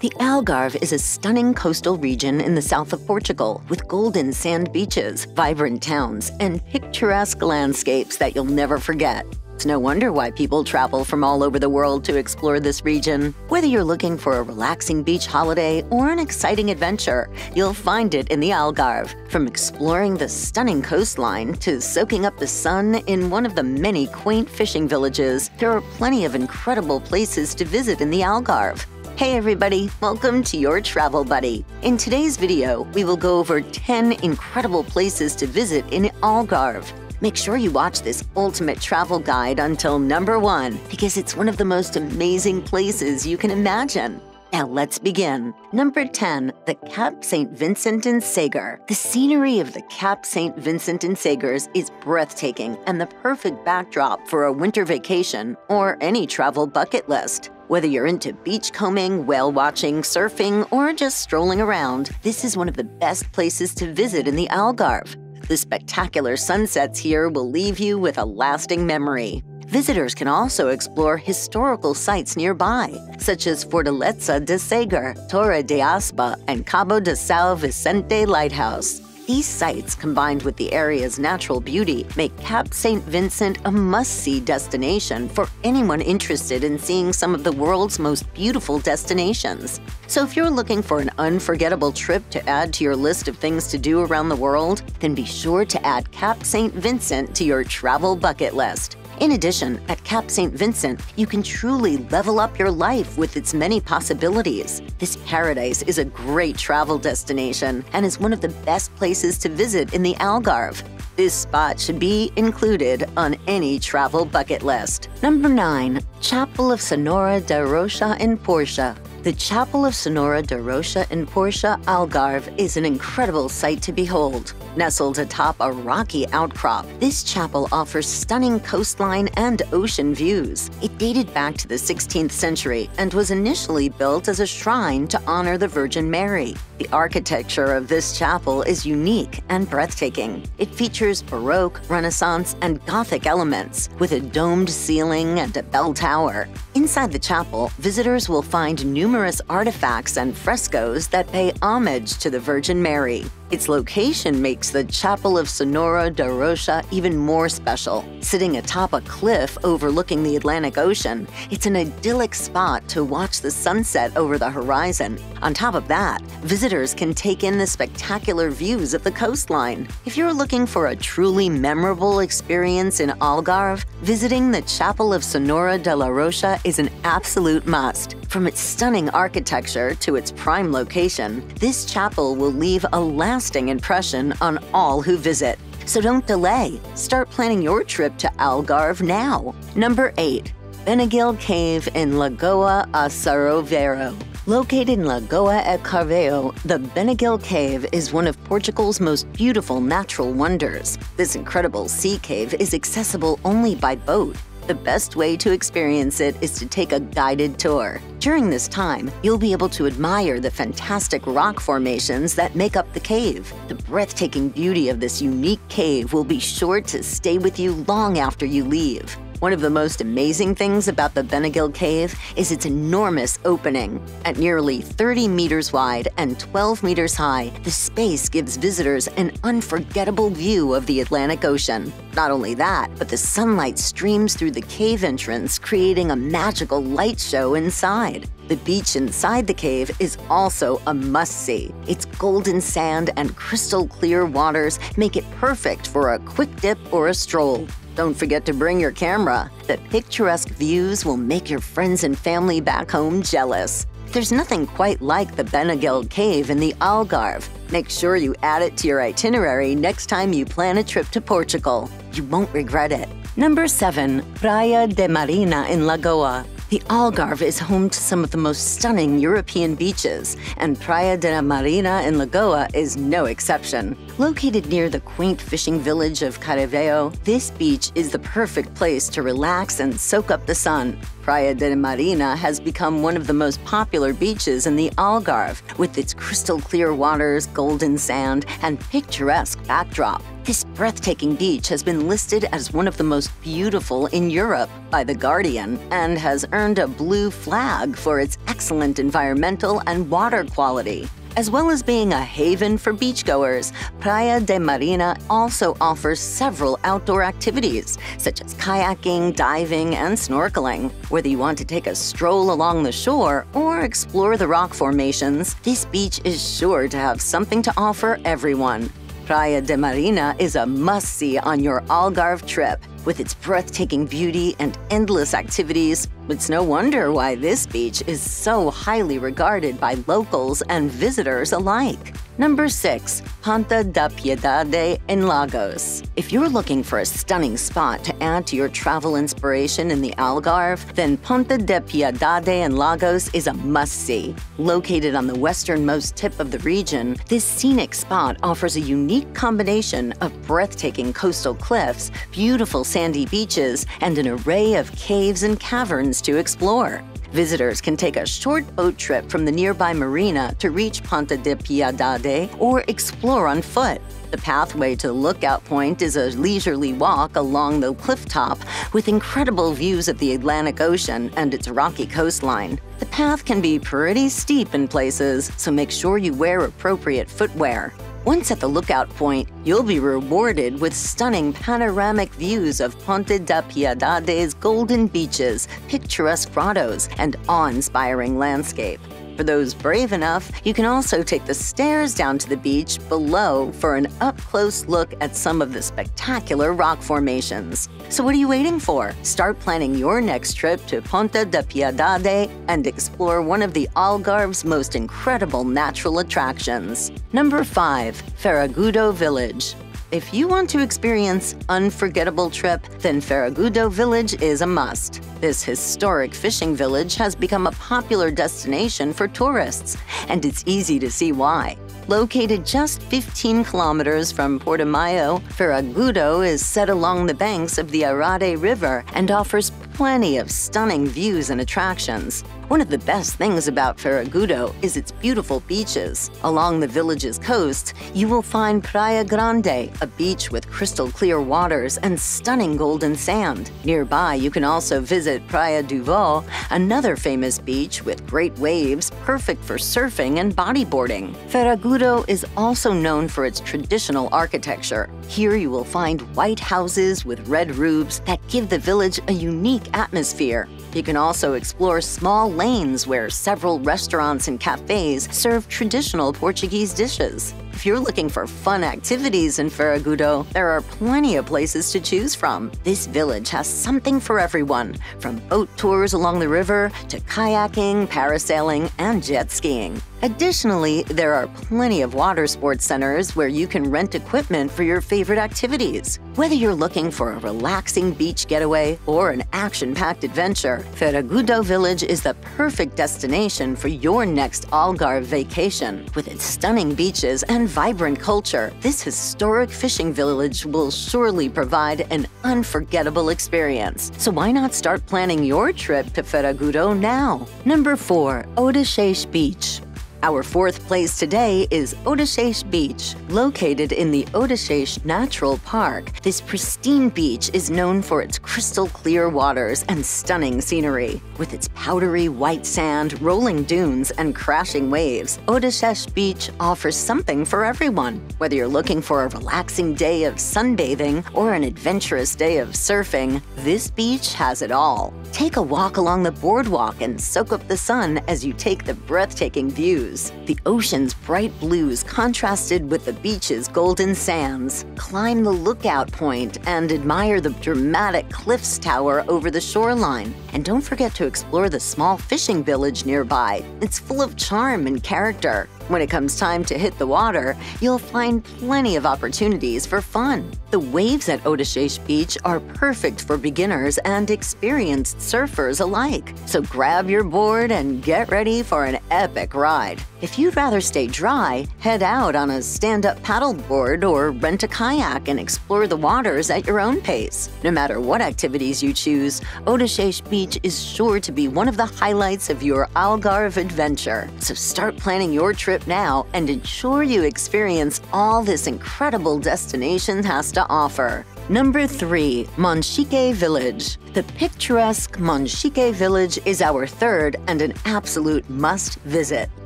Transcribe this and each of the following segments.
The Algarve is a stunning coastal region in the south of Portugal with golden sand beaches, vibrant towns, and picturesque landscapes that you'll never forget. It's no wonder why people travel from all over the world to explore this region. Whether you're looking for a relaxing beach holiday or an exciting adventure, you'll find it in the Algarve. From exploring the stunning coastline to soaking up the sun in one of the many quaint fishing villages, there are plenty of incredible places to visit in the Algarve. Hey everybody, welcome to your Travel Buddy. In today's video, we will go over 10 incredible places to visit in Algarve. Make sure you watch this ultimate travel guide until number one, because it's one of the most amazing places you can imagine. Now let's begin. Number 10, the Cap St. Vincent and Sagres. The scenery of the Cap St. Vincent and Sagres is breathtaking and the perfect backdrop for a winter vacation or any travel bucket list. Whether you're into beachcombing, whale watching, surfing, or just strolling around, this is one of the best places to visit in the Algarve. The spectacular sunsets here will leave you with a lasting memory. Visitors can also explore historical sites nearby, such as Fortaleza de Sagres, Torre de Aspa, and Cabo de São Vicente Lighthouse. These sites, combined with the area's natural beauty, make Cap St. Vincent a must see destination for anyone interested in seeing some of the world's most beautiful destinations. So, if you're looking for an unforgettable trip to add to your list of things to do around the world, then be sure to add Cap St. Vincent to your travel bucket list. In addition, at Cap St. Vincent, you can truly level up your life with its many possibilities. This paradise is a great travel destination and is one of the best places to visit in the Algarve. This spot should be included on any travel bucket list. Number 9. Chapel of Senhora da Rocha in Porches. The Chapel of Senhora de Rocha in Porches, Algarve is an incredible sight to behold. Nestled atop a rocky outcrop, this chapel offers stunning coastline and ocean views. It dated back to the 16th century and was initially built as a shrine to honor the Virgin Mary. The architecture of this chapel is unique and breathtaking. It features Baroque, Renaissance, and Gothic elements, with a domed ceiling and a bell tower. Inside the chapel, visitors will find numerous artifacts and frescoes that pay homage to the Virgin Mary. Its location makes the Chapel of Senhora da Rocha even more special. Sitting atop a cliff overlooking the Atlantic Ocean, it's an idyllic spot to watch the sunset over the horizon. On top of that, visitors can take in the spectacular views of the coastline. If you're looking for a truly memorable experience in Algarve, visiting the Chapel of Senhora de la Rocha is an absolute must. From its stunning architecture to its prime location, this chapel will leave a lasting impression on all who visit. So don't delay. Start planning your trip to Algarve now. Number 8. Benagil Cave in Lagoa a Carvoeiro. Located in Lagoa at Carvoeiro, the Benagil Cave is one of Portugal's most beautiful natural wonders. This incredible sea cave is accessible only by boat the best way to experience it is to take a guided tour. During this time, you'll be able to admire the fantastic rock formations that make up the cave. The breathtaking beauty of this unique cave will be sure to stay with you long after you leave. One of the most amazing things about the Benagil Cave is its enormous opening. At nearly 30 meters wide and 12 meters high, the space gives visitors an unforgettable view of the Atlantic Ocean. Not only that, but the sunlight streams through the cave entrance, creating a magical light show inside. The beach inside the cave is also a must see. Its golden sand and crystal clear waters make it perfect for a quick dip or a stroll. Don't forget to bring your camera. The picturesque views will make your friends and family back home jealous. There's nothing quite like the Benagil Cave in the Algarve. Make sure you add it to your itinerary next time you plan a trip to Portugal. You won't regret it. Number 7. Praia de Marinha in Lagoa. The Algarve is home to some of the most stunning European beaches, and Praia de la Marinha in Lagoa is no exception. Located near the quaint fishing village of Carvoeiro, this beach is the perfect place to relax and soak up the sun. Praia de Marinha has become one of the most popular beaches in the Algarve, with its crystal clear waters, golden sand, and picturesque backdrop. This breathtaking beach has been listed as one of the most beautiful in Europe by The Guardian and has earned a blue flag for its excellent environmental and water quality. As well as being a haven for beachgoers, Praia de Marinha also offers several outdoor activities, such as kayaking, diving, and snorkeling. Whether you want to take a stroll along the shore or explore the rock formations, this beach is sure to have something to offer everyone. Praia de Marinha is a must see on your Algarve trip. With its breathtaking beauty and endless activities, it's no wonder why this beach is so highly regarded by locals and visitors alike. Number 6. Ponta da Piedade in Lagos. If you're looking for a stunning spot to add to your travel inspiration in the Algarve, then Ponta da Piedade in Lagos is a must-see. Located on the westernmost tip of the region, this scenic spot offers a unique combination of breathtaking coastal cliffs, beautiful sandy beaches, and an array of caves and caverns to explore. Visitors can take a short boat trip from the nearby marina to reach Ponta de Piedade or explore on foot. The pathway to the lookout point is a leisurely walk along the cliff top with incredible views of the Atlantic Ocean and its rocky coastline. The path can be pretty steep in places, so make sure you wear appropriate footwear. Once at the lookout point, you'll be rewarded with stunning panoramic views of Ponta da Piedade's golden beaches, picturesque grottos, and awe-inspiring landscape. For those brave enough, you can also take the stairs down to the beach below for an up-close look at some of the spectacular rock formations. So what are you waiting for? Start planning your next trip to Ponta da Piedade and explore one of the Algarve's most incredible natural attractions. Number 5. Ferragudo Village if you want to experience unforgettable trip, then Ferragudo Village is a must. This historic fishing village has become a popular destination for tourists, and it's easy to see why. Located just 15 kilometers from Portimao, Ferragudo is set along the banks of the Arade River and offers plenty of stunning views and attractions. One of the best things about Ferragudo is its beautiful beaches. Along the village's coast, you will find Praia Grande, a beach with crystal clear waters and stunning golden sand. Nearby, you can also visit Praia Vo, another famous beach with great waves, perfect for surfing and bodyboarding. Ferragudo is also known for its traditional architecture. Here you will find white houses with red roofs that give the village a unique atmosphere. You can also explore small lanes where several restaurants and cafes serve traditional Portuguese dishes. If you're looking for fun activities in Ferragudo, there are plenty of places to choose from. This village has something for everyone, from boat tours along the river to kayaking, parasailing, and jet skiing. Additionally, there are plenty of water sports centers where you can rent equipment for your favorite activities. Whether you're looking for a relaxing beach getaway or an action-packed adventure, Ferragudo Village is the perfect destination for your next Algarve vacation. With its stunning beaches and vibrant culture, this historic fishing village will surely provide an unforgettable experience. So why not start planning your trip to Ferragudo now? Number 4. Odeceixe Beach our fourth place today is Odeceixe Beach. Located in the Odeceixe Natural Park, this pristine beach is known for its crystal clear waters and stunning scenery. With its powdery white sand, rolling dunes, and crashing waves, Odeceixe Beach offers something for everyone. Whether you're looking for a relaxing day of sunbathing or an adventurous day of surfing, this beach has it all. Take a walk along the boardwalk and soak up the sun as you take the breathtaking views. The ocean's bright blues contrasted with the beach's golden sands. Climb the lookout point and admire the dramatic cliffs tower over the shoreline. And don't forget to explore the small fishing village nearby. It's full of charm and character. When it comes time to hit the water, you'll find plenty of opportunities for fun. The waves at Odeceixe Beach are perfect for beginners and experienced surfers alike. So grab your board and get ready for an epic ride. If you'd rather stay dry, head out on a stand up paddleboard or rent a kayak and explore the waters at your own pace. No matter what activities you choose, Odeceixe Beach is sure to be one of the highlights of your Algarve adventure. So start planning your trip now and ensure you experience all this incredible destination has to offer. Number 3. Monchique Village. The picturesque Monchique Village is our third and an absolute must visit.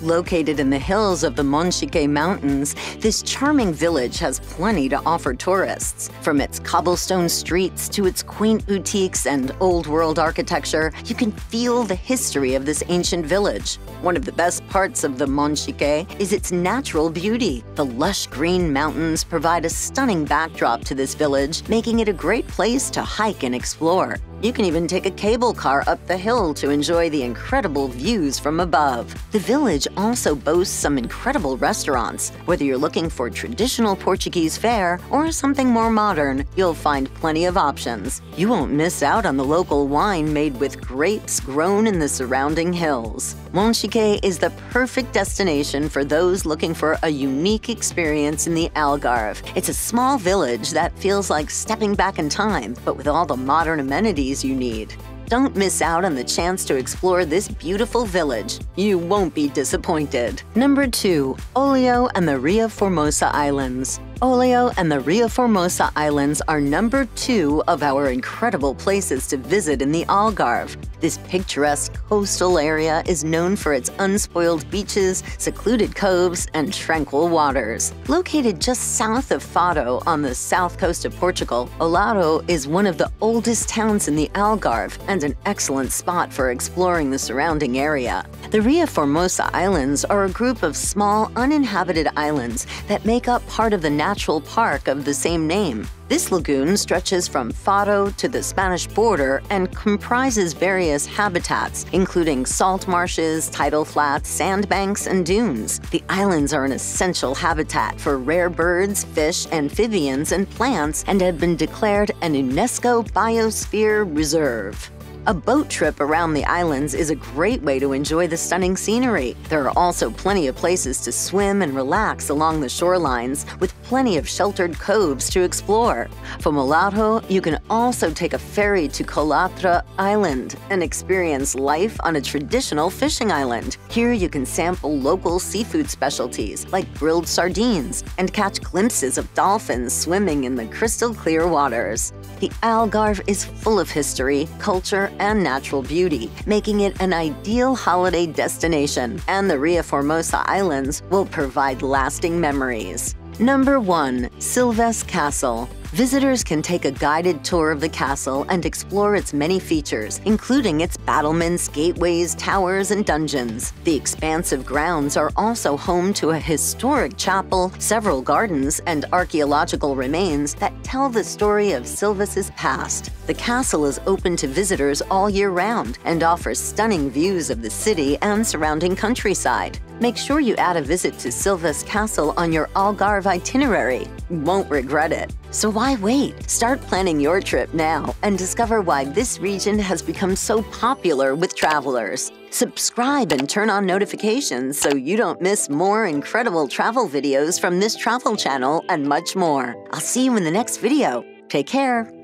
Located in the hills of the Monchique Mountains, this charming village has plenty to offer tourists. From its cobblestone streets to its quaint boutiques and old world architecture, you can feel the history of this ancient village. One of the best parts of the Monchique is its natural beauty. The lush green mountains provide a stunning backdrop to this village, making it a great place to hike and explore. You can even take a cable car up the hill to enjoy the incredible views from above. The village also boasts some incredible restaurants. Whether you're looking for traditional Portuguese fare or something more modern, you'll find plenty of options. You won't miss out on the local wine made with grapes grown in the surrounding hills. Monchique is the perfect destination for those looking for a unique experience in the Algarve. It's a small village that feels like stepping back in time, but with all the modern amenities you need. Don't miss out on the chance to explore this beautiful village. You won't be disappointed. Number 2. Olhão and the Ria Formosa Islands. Olhão and the Ria Formosa Islands are number two of our incredible places to visit in the Algarve. This picturesque coastal area is known for its unspoiled beaches, secluded coves, and tranquil waters. Located just south of Faro on the south coast of Portugal, Olhão is one of the oldest towns in the Algarve and an excellent spot for exploring the surrounding area. The Ria Formosa Islands are a group of small, uninhabited islands that make up part of the natural park of the same name. This lagoon stretches from Faro to the Spanish border and comprises various habitats, including salt marshes, tidal flats, sandbanks, and dunes. The islands are an essential habitat for rare birds, fish, amphibians, and plants and have been declared an UNESCO Biosphere Reserve. A boat trip around the islands is a great way to enjoy the stunning scenery. There are also plenty of places to swim and relax along the shorelines, with plenty of sheltered coves to explore. From Olhão, you can also take a ferry to Culatra Island and experience life on a traditional fishing island. Here you can sample local seafood specialties like grilled sardines and catch glimpses of dolphins swimming in the crystal clear waters. The Algarve is full of history, culture, and natural beauty, making it an ideal holiday destination, and the Ria Formosa Islands will provide lasting memories. Number 1. Silves Castle Visitors can take a guided tour of the castle and explore its many features, including its battlements, gateways, towers, and dungeons. The expansive grounds are also home to a historic chapel, several gardens, and archaeological remains that tell the story of Silves's past. The castle is open to visitors all year round and offers stunning views of the city and surrounding countryside. Make sure you add a visit to Silves Castle on your Algarve itinerary. Won't regret it. So why wait? Start planning your trip now and discover why this region has become so popular with travelers. Subscribe and turn on notifications so you don't miss more incredible travel videos from this travel channel and much more. I'll see you in the next video. Take care.